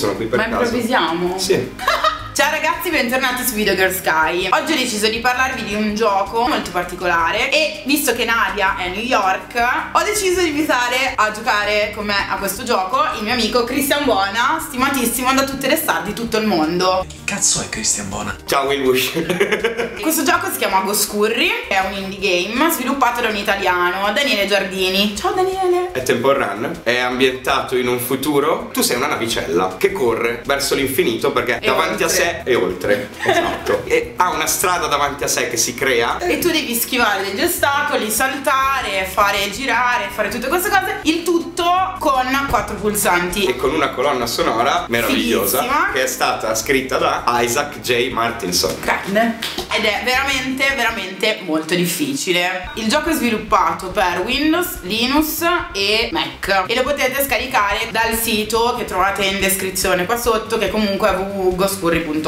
sono qui per Ma caso. improvvisiamo? Sì. Ciao ragazzi, bentornati su Video Girl Sky. Oggi ho deciso di parlarvi di un gioco molto particolare e visto che Nadia è a New York, ho deciso di invitare a giocare con me a questo gioco il mio amico Christian Buona, stimatissimo da tutte le star di tutto il mondo. Cazzo è Christian Bona? Ciao Will Bush. Questo gioco si chiama Goscurri, è un indie game sviluppato da un italiano, Daniele Giardini. Ciao Daniele! È Temple Run, è ambientato in un futuro. Tu sei una navicella che corre verso l'infinito perché E davanti a oltre. E oltre. Esatto. e ha una strada davanti a sé che si crea. E tu devi schivare degli ostacoli, saltare, fare girare, fare tutte queste cose, il tutto con quattro pulsanti. E con una colonna sonora meravigliosa Fighissima. che è stata scritta da Isaac J. Martinson. Grande. Ed è veramente, veramente molto difficile. Il gioco è sviluppato per Windows, Linux e Mac e lo potete scaricare dal sito che trovate in descrizione qua sotto che comunque è www.goscurri.com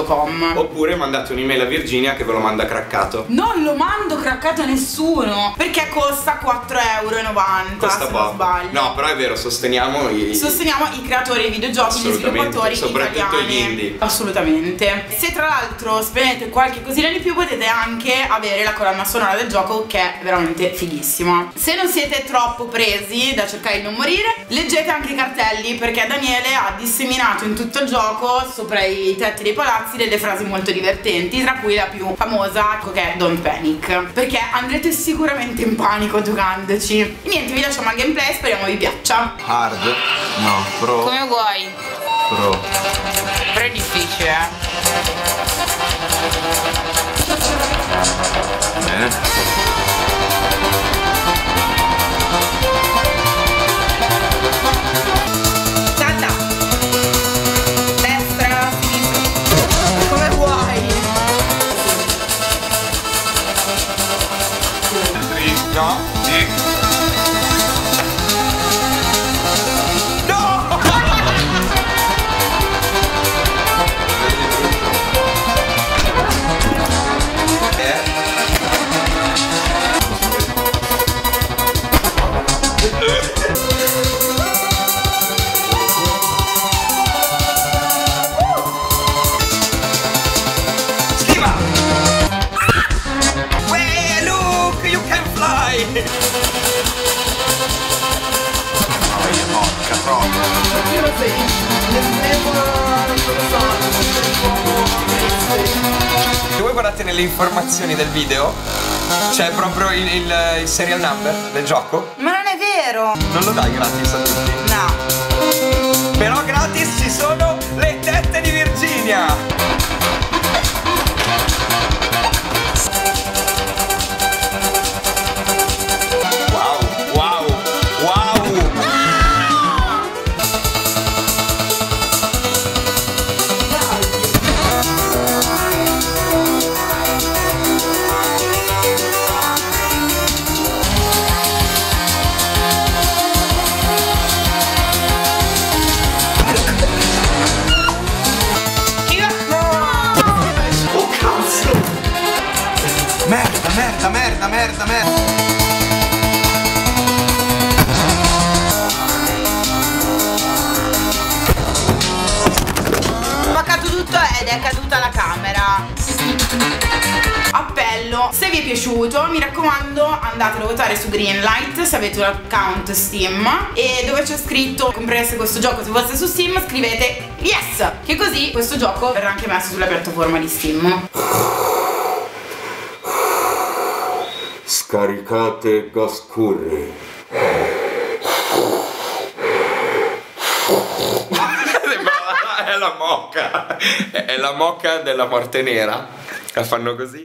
Oppure mandate un'email a Virginia che ve lo manda craccato. Non lo mando craccato a nessuno perché costa 4,90€ Costa se non poco. sbaglio. No, però è vero, sosteniamo i. Sosteniamo i creatori di videogiochi, gli sviluppatori soprattutto italiani. gli indie. Assolutamente. Se tra l'altro spendete qualche cosina di più potete anche avere la colonna sonora del gioco che è veramente fighissima. Se non siete troppo presi da cercare di non morire, leggete anche i cartelli perché Daniele ha disseminato in tutto il gioco sopra i tetti dei palazzi delle frasi molto divertenti, tra cui la più famosa che è Don't Panic. Perché andrete sicuramente in panico giocandoci. E niente, vi lasciamo al gameplay, speriamo vi piaccia. Hard? No, pro. Come vuoi? Pro. Però è difficile, eh. Bene. Troppo. Se voi guardate nelle informazioni del video, c'è proprio il, il- il serial number del gioco. Ma non è vero! Non lo dai gratis a tutti. No. Merda, merda, merda, merda, tutto ed è caduta la camera. Appello, se vi è piaciuto mi raccomando andate a votare su Greenlight se avete un account Steam e dove c'è scritto comprereste questo gioco se fosse su Steam scrivete yes che così questo gioco verrà anche messo sulla piattaforma di Steam. Scaricate Gascurri. è la mocca. È la mocca della morte nera. La fanno così.